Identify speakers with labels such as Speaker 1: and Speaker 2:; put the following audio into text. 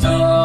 Speaker 1: Oh.